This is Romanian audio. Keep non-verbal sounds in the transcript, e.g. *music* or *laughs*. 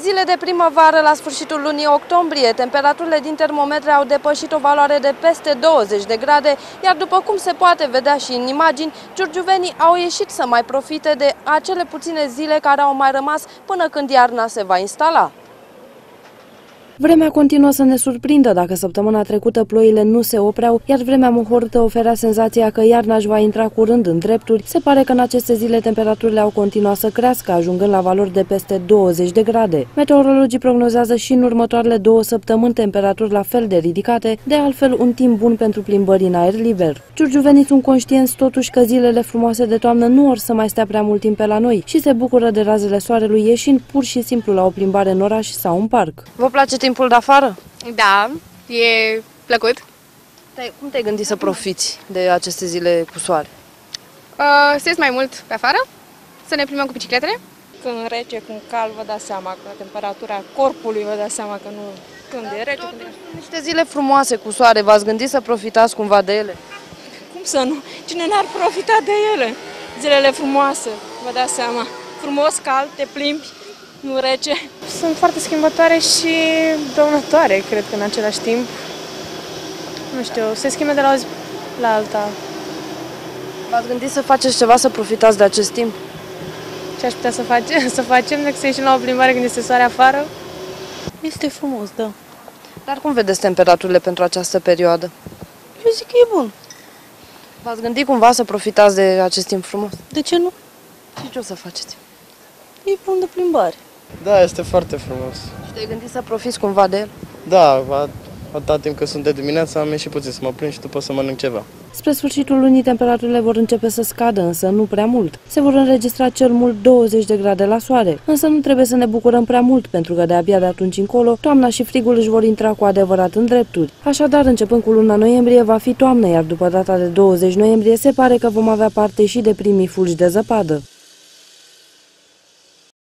Zile de primăvară la sfârșitul lunii octombrie, temperaturile din termometre au depășit o valoare de peste 20 de grade, iar după cum se poate vedea și în imagini, giurgiuvenii au ieșit să mai profite de acele puține zile care au mai rămas până când iarna se va instala. Vremea continuă să ne surprindă dacă săptămâna trecută ploile nu se opreau, iar vremea mohorâtă oferea senzația că iarna își va intra curând în drepturi. Se pare că în aceste zile temperaturile au continuat să crească, ajungând la valori de peste 20 de grade. Meteorologii prognozează și în următoarele două săptămâni temperaturi la fel de ridicate, de altfel un timp bun pentru plimbări în aer liber. Giurgiuvenii sunt conștienți totuși că zilele frumoase de toamnă nu or să mai stea prea mult timp pe la noi și se bucură de razele soarelui ieșind pur și simplu la o plimbare în oraș sau în parc. Vă place timpul de afară? Da, e plăcut. Te, cum te-ai gândit să profiți de aceste zile cu soare? Uh, să ies mai mult pe afară, să ne plimbăm cu bicicletele. Când rece, când cald, vă dați seama că temperatura corpului vă dați seama că nu... Când e rece, când e... Niște zile frumoase cu soare, v-ați gândit să profitați cumva de ele? Cum să nu? Cine n-ar profita de ele? Zilele frumoase, vă dați seama. Frumos, cald, te plimbi, nu rece. Sunt foarte schimbătoare și dăunătoare, cred că în același timp. Nu știu, se schimbă de la o zi la alta. V-ați gândit să faceți ceva să profitați de acest timp? Ce aș putea să facem? *laughs* Să facem decât să ieșim la o plimbare când este soare afară? Este frumos, da. Dar cum vedeți temperaturile pentru această perioadă? Eu zic că e bun. V-ați gândit cumva să profitați de acest timp frumos? De ce nu? Și ce o să faceți? E bun de plimbare. Da, este foarte frumos. Și te-ai gândit să profiți cumva de el? Da, atâta timp cât sunt de dimineață am ieșit puțin să mă prind și după să mănânc ceva. Spre sfârșitul lunii temperaturile vor începe să scadă, însă nu prea mult. Se vor înregistra cel mult 20 de grade la soare, însă nu trebuie să ne bucurăm prea mult, pentru că de-abia de atunci încolo, toamna și frigul își vor intra cu adevărat în drepturi. Așadar, începând cu luna noiembrie, va fi toamnă, iar după data de 20 noiembrie se pare că vom avea parte și de primii fulgi de zăpadă.